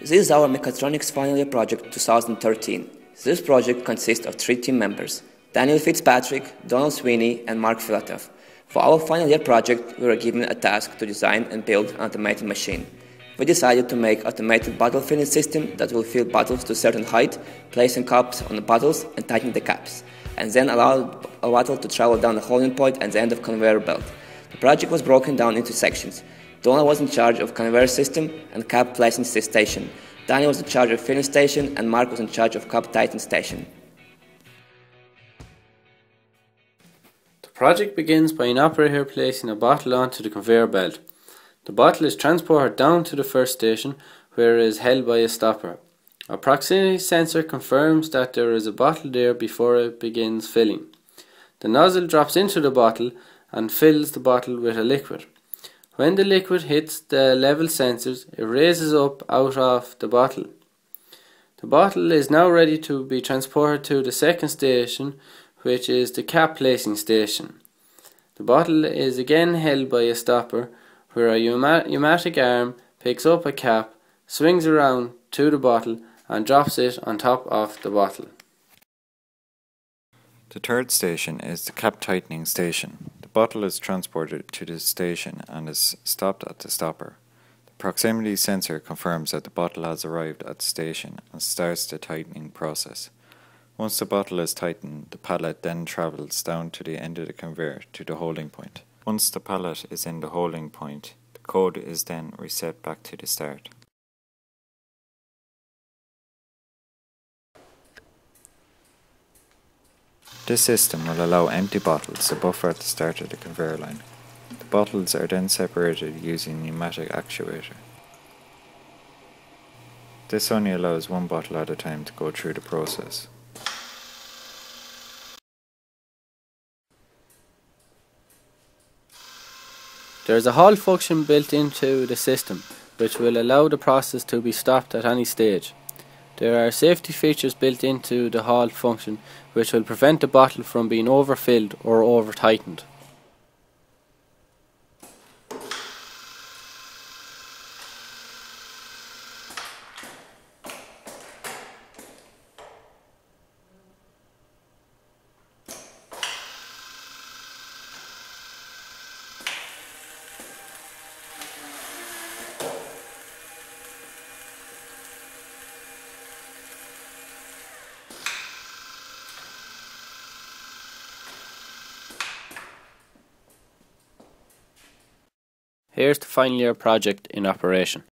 This is our Mechatronics final year project 2013. This project consists of three team members, Daniel Fitzpatrick, Domhnall Sweeney, and Mark Filatov. For our final year project, we were given a task to design and build an automated machine. We decided to make an automated bottle filling system that will fill bottles to a certain height, placing cups on the bottles and tightening the caps, and then allow a bottle to travel down the holding point at the end of conveyor belt. The project was broken down into sections. Domhnall was in charge of conveyor system and cap placing station. Daniel was in charge of filling station and Mark was in charge of cup tightening station. The project begins by an operator placing a bottle onto the conveyor belt. The bottle is transported down to the first station where it is held by a stopper. A proximity sensor confirms that there is a bottle there before it begins filling. The nozzle drops into the bottle and fills the bottle with a liquid. When the liquid hits the level sensors, it raises up out of the bottle. The bottle is now ready to be transported to the second station, which is the cap placing station. The bottle is again held by a stopper, where a pneumatic arm picks up a cap, swings around to the bottle, and drops it on top of the bottle. The third station is the cap tightening station bottle is transported to the station and is stopped at the stopper. The proximity sensor confirms that the bottle has arrived at the station and starts the tightening process. Once the bottle is tightened, the pallet then travels down to the end of the conveyor to the holding point. Once the pallet is in the holding point, the code is then reset back to the start. This system will allow empty bottles to buffer at the start of the conveyor line. The bottles are then separated using pneumatic actuator. This only allows one bottle at a time to go through the process. There is a halt function built into the system, which will allow the process to be stopped at any stage. There are safety features built into the halt function which will prevent the bottle from being overfilled or over tightened. Here's the final year project in operation.